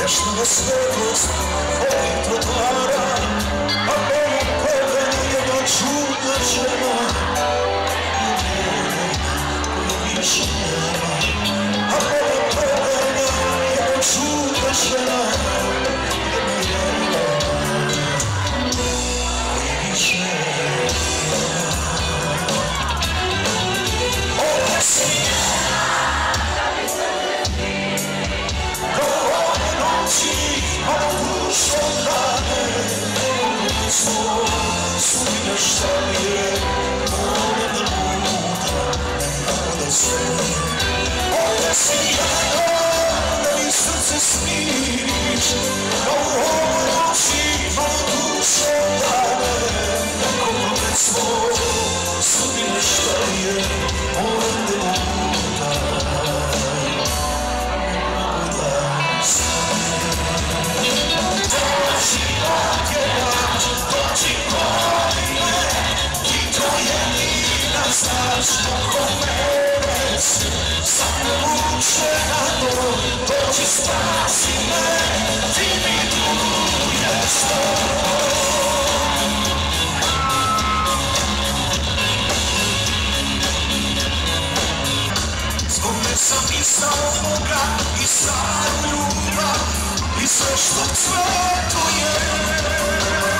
Вечного светлость, ой, тут лара, Bože spasi me, ti mi duguješ to. Zgubio sam Boga, i i sve to je.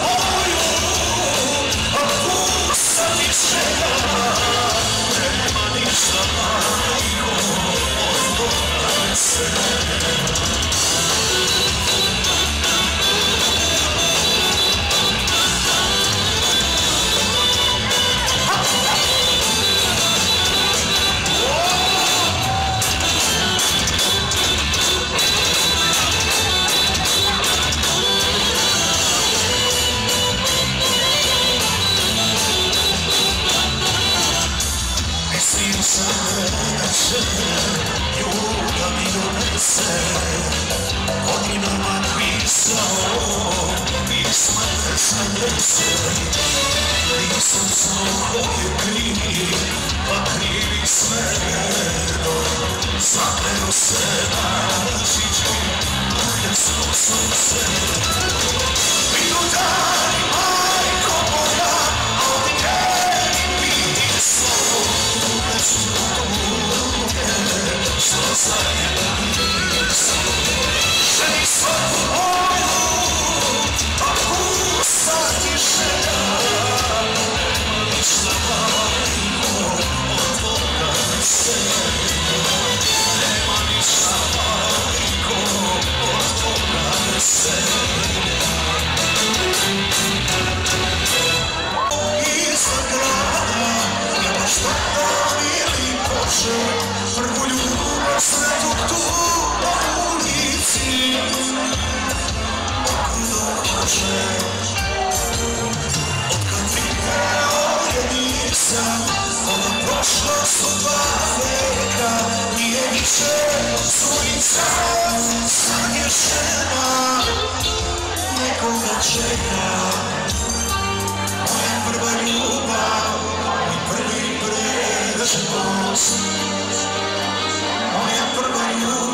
Sunset, I will so, you. Bring. Poszło suwaryka, niech się słońca stanie szyna, nikogo czeka. Moja. Moja.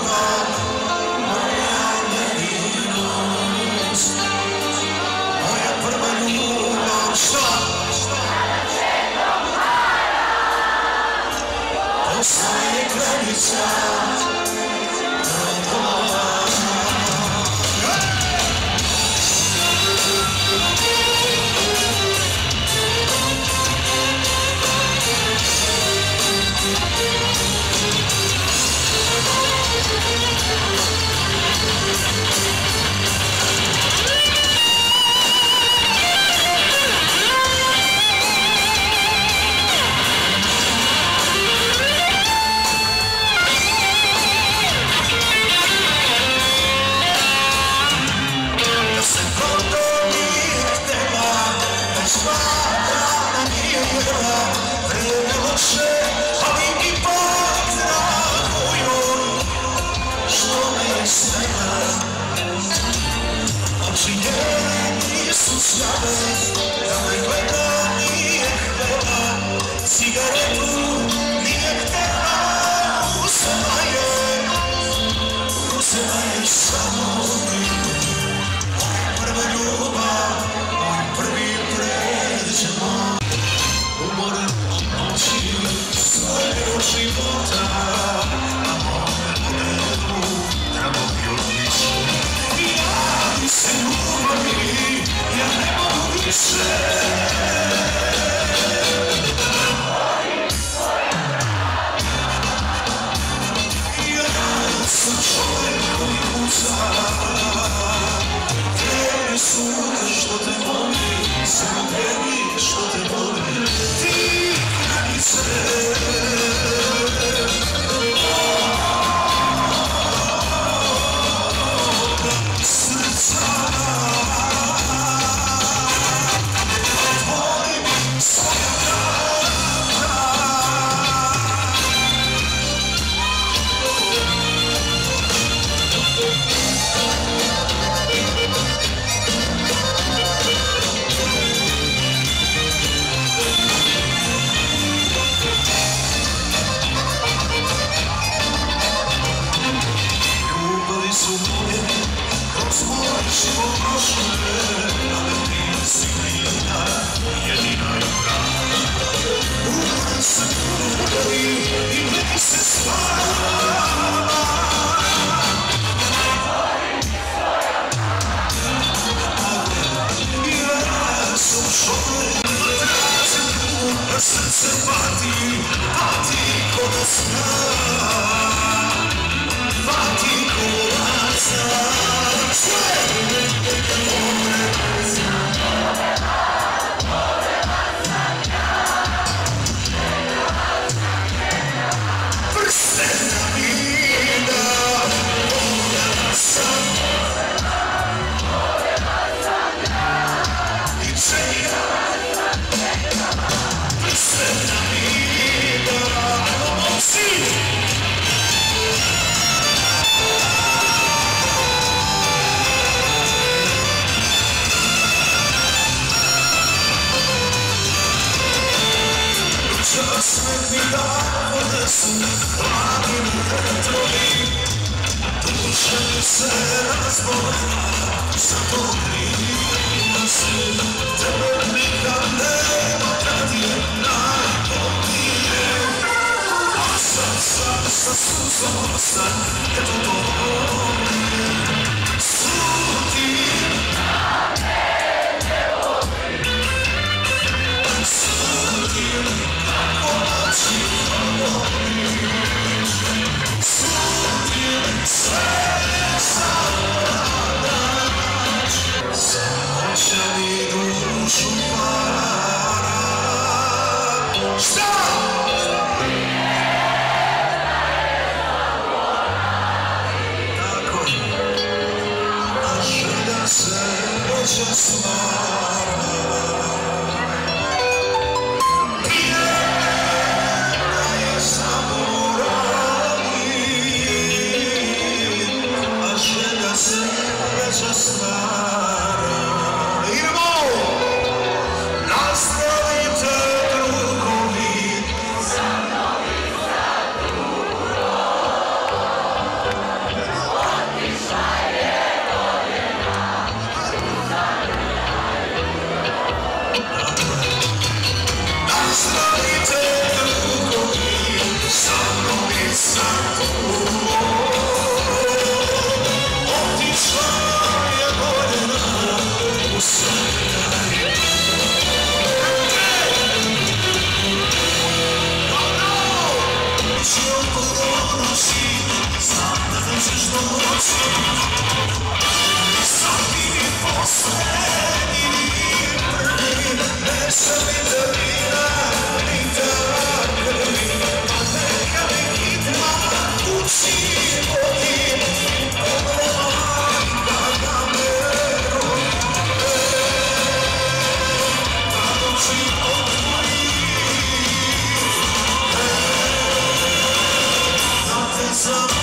some